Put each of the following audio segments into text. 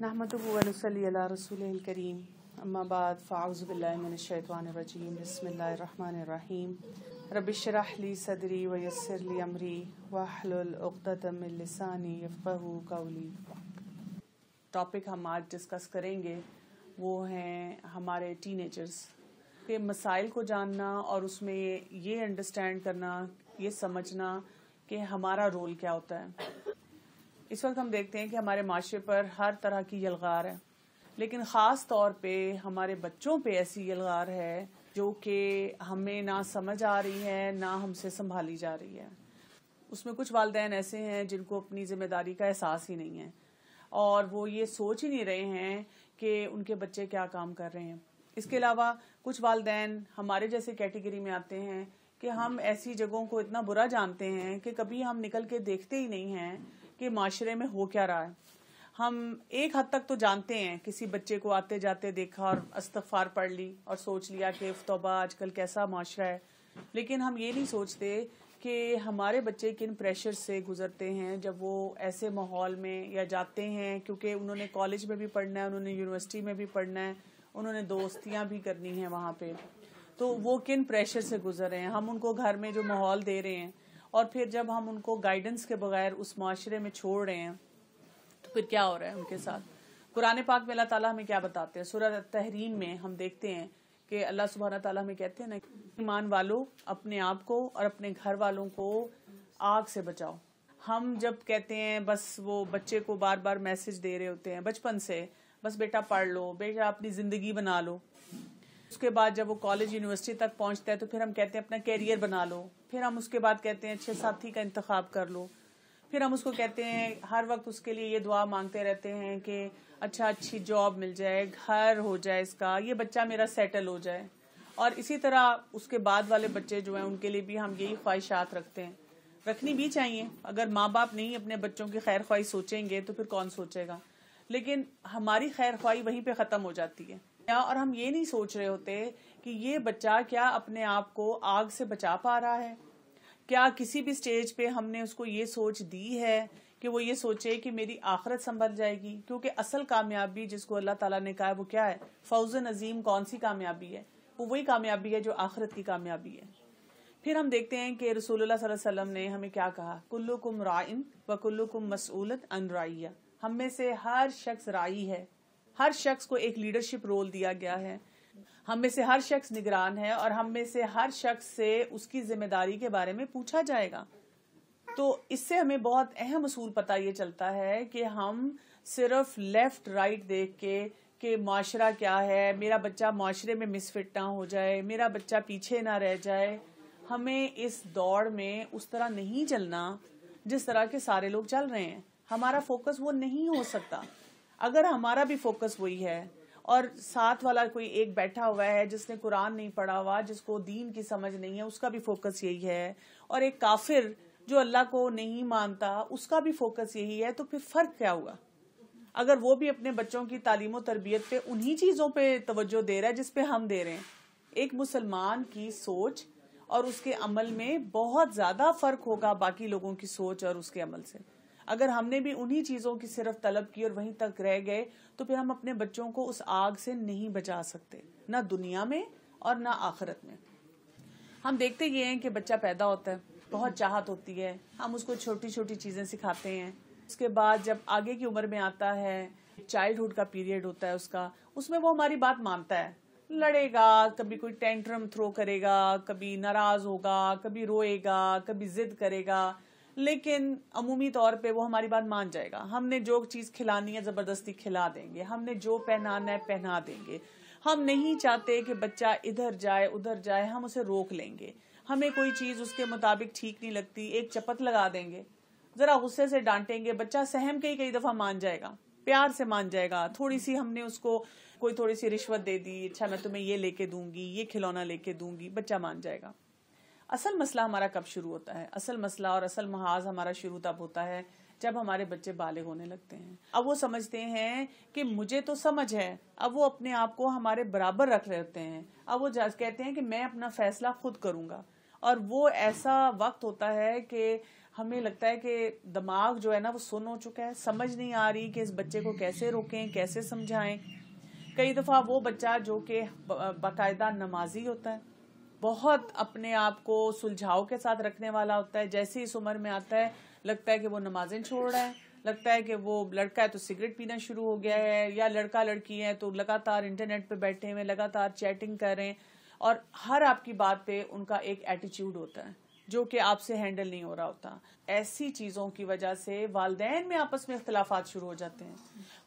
नहमदनसली रसूल करीम अम्माबाद फ़ाउज़बिल्लिमिनशैतवानरजीम बसमीम रबिशरहली सदरी वयसरली अमरी वाहलुलतमिलसानी यफ़ू कौली टॉपिक हम आज डिस्कस करेंगे वो हैं हमारे टीनेजर्स के मसाइल को जानना और उसमें ये अंडरस्टैंड करना ये समझना कि हमारा रोल क्या होता है इस वक्त हम देखते हैं कि हमारे माशरे पर हर तरह की यलगार है। लेकिन ख़ास तौर पे हमारे बच्चों पे ऐसी यलगार है जो कि हमें ना समझ आ रही है, ना हमसे संभाली जा रही है। उसमें कुछ वालदेन ऐसे हैं जिनको अपनी ज़िम्मेदारी का एहसास ही नहीं है। और वो ये सोच ही नहीं रहे हैं कि उनके बच्चे क्या काम कर रहे हैं। इसके अलावा कुछ वालदेन हमारे जैसे कैटेगरी में आते हैं कि हम ऐसी जगहों को इतना बुरा जानते हैं कि कभी हम निकल के देखते ही नहीं हैं कि माशरे में हो क्या रहा है? हम एक हद तक तो जानते हैं, किसी बच्चे को आते जाते देखा और अस्तफार पढ़ ली और सोच लिया कि तोबा आजकल कैसा माशरा है। लेकिन हम ये नहीं सोचते कि हमारे बच्चे किन प्रेशर से गुजरते हैं, जब वो ऐसे माहौल में या जाते हैं, क्योंकि उन्होंने कॉलेज में भी पढ़ना है, उन्होंने यूनिवर्सिटी में भी पढ़ना है, उन्होंने दोस्तियाँ भी करनी है वहाँ पे। तो वो किन प्रेशर से गुजर रहे हैं? हम उनको घर में जो माहौल दे रहे हैं और फिर जब हम उनको गाइडेंस के बगैर उस माशरे में छोड़ रहे हैं तो फिर क्या हो रहा है उनके साथ? कुरान पाक में अल्लाह ताला हमें क्या बताते हैं? सूरह तहरीम में हम देखते हैं कि अल्लाह सुबहाना ताला हमें कहते हैं ना ईमान वालों, अपने आप को और अपने घर वालों को आग से बचाओ। हम जब कहते हैं, बस वो बच्चे को बार बार मैसेज दे रहे होते हैं, बचपन से, बस बेटा पढ़ लो, बेटा अपनी ज़िंदगी बना लो उसके बाद जब वो कॉलेज यूनिवर्सिटी तक पहुँचता है तो फिर हम कहते हैं, अपना कैरियर बना लो। फिर हम उसके बाद कहते हैं अच्छे साथी का इंतखब कर लो। फिर हम उसको कहते हैं, हर वक्त उसके लिए ये दुआ मांगते रहते हैं कि अच्छा अच्छी जॉब मिल जाए, घर हो जाए इसका, ये बच्चा मेरा सेटल हो जाए। और इसी तरह उसके बाद वाले बच्चे जो हैं, उनके लिए भी हम यही ख्वाहिशात रखते हैं। रखनी भी चाहिए। अगर माँ बाप नहीं अपने बच्चों की खैर ख्वाही सोचेंगे तो फिर कौन सोचेगा? लेकिन हमारी खैर ख्वाही वहीं पे ख़त्म हो जाती है। और हम ये नहीं सोच रहे होते कि ये बच्चा क्या अपने आप को आग से बचा पा रहा है? क्या किसी भी स्टेज पे हमने उसको ये सोच दी है कि वो ये सोचे कि मेरी आखरत संभल जाएगी? क्योंकि असल कामयाबी जिसको अल्लाह ताला ने कहा है वो क्या है? फौज नजीम कौन सी कामयाबी है? वो वही कामयाबी है जो आखरत की कामयाबी है। फिर हम देखते हैं कि रसूलुल्लाह सल्लल्लाहु अलैहि वसल्लम ने हमें क्या कहा? कुल्लुकुम राइन व कुल्लुकुम मसूलत अन राइया। हम में से हर शख्स राई है। हर शख्स को एक लीडरशिप रोल दिया गया है। हम में से हर शख्स निगरान है और हम में से हर शख्स से उसकी ज़िम्मेदारी के बारे में पूछा जाएगा। तो इससे हमें बहुत अहम असूल पता ये चलता है कि हम सिर्फ़ लेफ़्ट राइट देख के कि माशरा क्या है, मेरा बच्चा माशरे में मिसफिट ना हो जाए, मेरा बच्चा पीछे ना रह जाए। हमें इस दौड़ में उस तरह नहीं चलना जिस तरह के सारे लोग चल रहे हैं। हमारा फोकस वो नहीं हो सकता। अगर हमारा भी फोकस वही है और साथ वाला कोई एक बैठा हुआ है जिसने कुरान नहीं पढ़ा हुआ, जिसको दीन की समझ नहीं है, उसका भी फोकस यही है। और एक काफिर जो अल्लाह को नहीं मानता, उसका भी फोकस यही है तो फिर फ़र्क क्या हुआ? अगर वो भी अपने बच्चों की तालीम तरबियत पे उन्हीं चीज़ों पे तवज्जो दे रहा है जिसपे हम दे रहे हैं। एक मुसलमान की सोच और उसके अमल में बहुत ज़्यादा फ़र्क होगा बाकी लोगों की सोच और उसके अमल से। अगर हमने भी उन्हीं चीज़ों की सिर्फ़ तलब की और वहीं तक रह गए तो फिर हम अपने बच्चों को उस आग से नहीं बचा सकते, ना दुनिया में और ना आखिरत में। हम देखते ये हैं कि बच्चा पैदा होता है, बहुत चाहत होती है, हम उसको छोटी छोटी चीज़ें सिखाते हैं। उसके बाद जब आगे की उम्र में आता है चाइल्डहुड का पीरियड होता है उसका, उसमें वो हमारी बात मानता है। लड़ेगा, कभी कोई टेंट्रम थ्रो करेगा, कभी नाराज़ होगा, कभी रोएगा, कभी जिद करेगा। लेकिन अमूमी तौर पे वो हमारी बात मान जाएगा। हमने जो चीज़ खिलानी है, ज़बरदस्ती खिला देंगे। हमने जो पहनाना है, पहना देंगे। हम नहीं चाहते कि बच्चा इधर जाए, उधर जाए, हम उसे रोक लेंगे। हमें कोई चीज़ उसके मुताबिक ठीक नहीं लगती, एक चपत लगा देंगे। जरा गुस्से से डांटेंगे, बच्चा सहम के ही कई दफ़ा मान जाएगा, प्यार से मान जाएगा। थोड़ी सी हमने उसको कोई थोड़ी सी रिश्वत दे दी अच्छा मैं तुम्हें ये लेके दूँगी, ये खिलौना लेके दूँगी, बच्चा मान जाएगा। असल मसला हमारा कब शुरू होता है? असल मसला और असल महाज हमारा शुरू तब होता है जब हमारे बच्चे बाले होने लगते हैं। अब वो समझते हैं कि मुझे तो समझ है। अब वो अपने आप को हमारे बराबर रख होते हैं। अब वो कहते हैं कि मैं अपना फैसला खुद करूँगा। और वो ऐसा वक्त होता है कि हमें लगता है कि दिमाग जो है ना, वो सुन हो चुका है। समझ नहीं आ रही कि इस बच्चे को कैसे रोकें, कैसे समझाएँ। कई दफ़ा वो बच्चा जो कि बाकायदा नमाजी होता है। बहुत अपने आप को सुलझाव के साथ रखने वाला होता है। जैसे इस उम्र में आता है, लगता है कि वो नमाजें छोड़ रहा है, लगता है कि वो लड़का है तो सिगरेट पीना शुरू हो गया है या लड़का लड़की है तो लगातार इंटरनेट पे बैठे हुए लगातार चैटिंग कर रहे हैं और हर आपकी बात पे उनका एक एटीट्यूड होता है, जो कि आपसे हैंडल नहीं हो रहा होता। ऐसी चीज़ों की वजह से वालदेन में आपस में इख्तलाफात शुरू हो जाते हैं।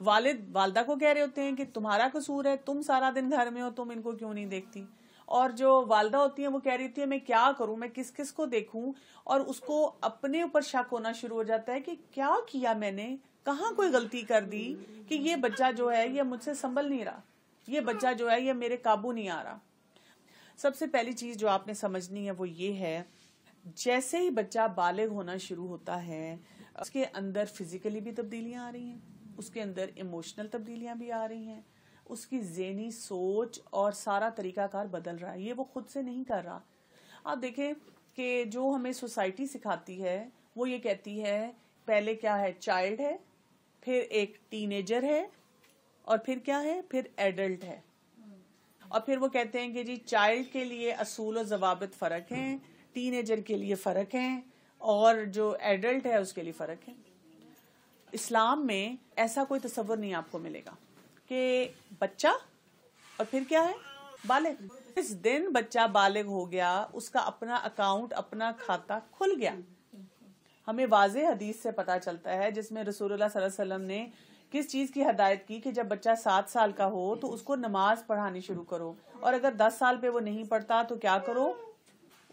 वालिद, वालदा को कह रहे होते हैं कि तुम्हारा कसूर है, तुम सारा दिन घर में हो, तुम इनको क्यों नहीं देखती? और जो वालदा होती है, वो कह रही थी, मैं क्या करूँ? मैं किस किस को देखूँ? और उसको अपने ऊपर शक होना शुरू हो जाता है कि क्या किया मैंने? कहा कोई गलती कर दी कि ये बच्चा जो है, ये मुझसे संभल नहीं रहा? ये बच्चा जो है, ये मेरे काबू नहीं आ रहा। सबसे पहली चीज़ जो आपने समझनी है, वो ये है, जैसे ही बच्चा बालिग होना शुरू होता है, उसके अंदर फिजिकली भी तब्दीलियाँ आ रही हैं, उसके अंदर इमोशनल तब्दीलियाँ भी आ रही हैं। उसकी जेनी सोच और सारा तरीकाकार बदल रहा है। ये वो खुद से नहीं कर रहा। आप देखें कि जो हमें सोसाइटी सिखाती है, वो ये कहती है, पहले क्या है? चाइल्ड है, फिर एक टीनेजर है, और फिर क्या है? फिर एडल्ट है। और फिर वो कहते हैं कि जी, चाइल्ड के लिए असूल और जवाबित फ़र्क हैं, टीनेजर के लिए फ़र्क है, और जो एडल्ट है, उसके लिए फ़र्क है। इस्लाम में ऐसा कोई तस्वर नहीं आपको मिलेगा। कि बच्चा? और फिर क्या है? बालिग इस दिन बच्चा बालिग हो गया, उसका अपना अकाउंट अपना खाता खुल गया। हमें वाजे हदीस से पता चलता है, जिसमें रसूलुल्लाह सल्लल्लाहु अलैहि वसल्लम ने किस चीज़ की हदायत की कि जब बच्चा सात साल का हो तो उसको नमाज़ पढ़ानी शुरू करो। और अगर दस साल पे वो नहीं पढ़ता तो क्या करो?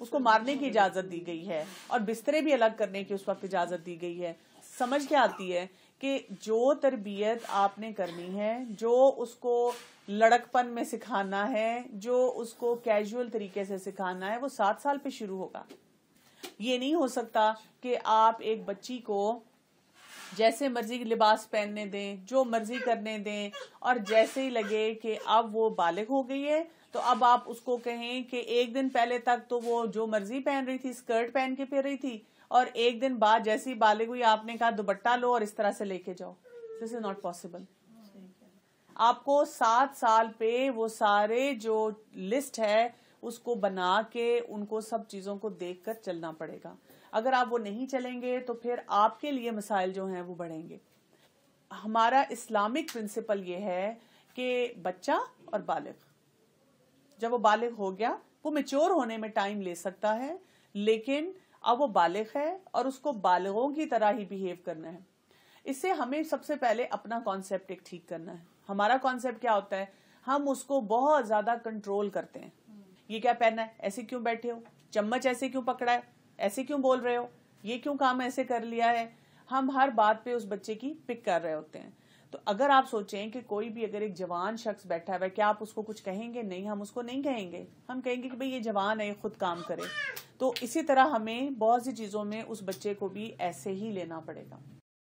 उसको मारने की इजाज़त दी गई है। और बिस्तरे भी अलग करने की उस वक्त इजाज़त दी गई है। समझ क्या आती है कि जो तरबियत आपने करनी है, जो उसको लड़कपन में सिखाना है, जो उसको कैजुअल तरीके से सिखाना है, वो सात साल पे शुरू होगा। ये नहीं हो सकता कि आप एक बच्ची को जैसे मर्ज़ी लिबास पहनने दें, जो मर्ज़ी करने दें, और जैसे ही लगे कि अब वो बालिग हो गई है तो अब आप उसको कहें कि एक दिन पहले तक तो वो जो मर्ज़ी पहन रही थी, स्कर्ट पहन के फिर रही थी और एक दिन बाद जैसी बालिग हुई आपने कहा दुबट्टा लो और इस तरह से लेके जाओ। दिस इज़ नॉट पॉसिबल आपको सात साल पे वो सारे जो लिस्ट है, उसको बना के, उनको सब चीज़ों को देखकर चलना पड़ेगा। अगर आप वो नहीं चलेंगे तो फिर आपके लिए मसाइल जो हैं, वो बढ़ेंगे। हमारा इस्लामिक प्रिंसिपल ये है कि बच्चा और बालिग जब वो बालिग हो गया, वो मेच्योर होने में टाइम ले सकता है, लेकिन अब वो बालिग है और उसको बालिगों की तरह ही बिहेव करना है। इससे हमें सबसे पहले अपना कॉन्सेप्ट एक ठीक करना है। हमारा कॉन्सेप्ट क्या होता है? हम उसको बहुत ज़्यादा कंट्रोल करते हैं। ये क्या पहनना है? ऐसे क्यों बैठे हो? चम्मच ऐसे क्यों पकड़ा है? ऐसे क्यों बोल रहे हो? ये क्यों काम ऐसे कर लिया है? हम हर बात पे उस बच्चे की पिक कर रहे होते हैं। तो अगर आप सोचें कि कोई भी अगर एक जवान शख्स बैठा है क्या आप उसको कुछ कहेंगे? नहीं, हम उसको नहीं कहेंगे। हम कहेंगे कि, भाई, ये जवान है, ये खुद काम करे। तो इसी तरह हमें बहुत सी चीज़ों में उस बच्चे को भी ऐसे ही लेना पड़ेगा।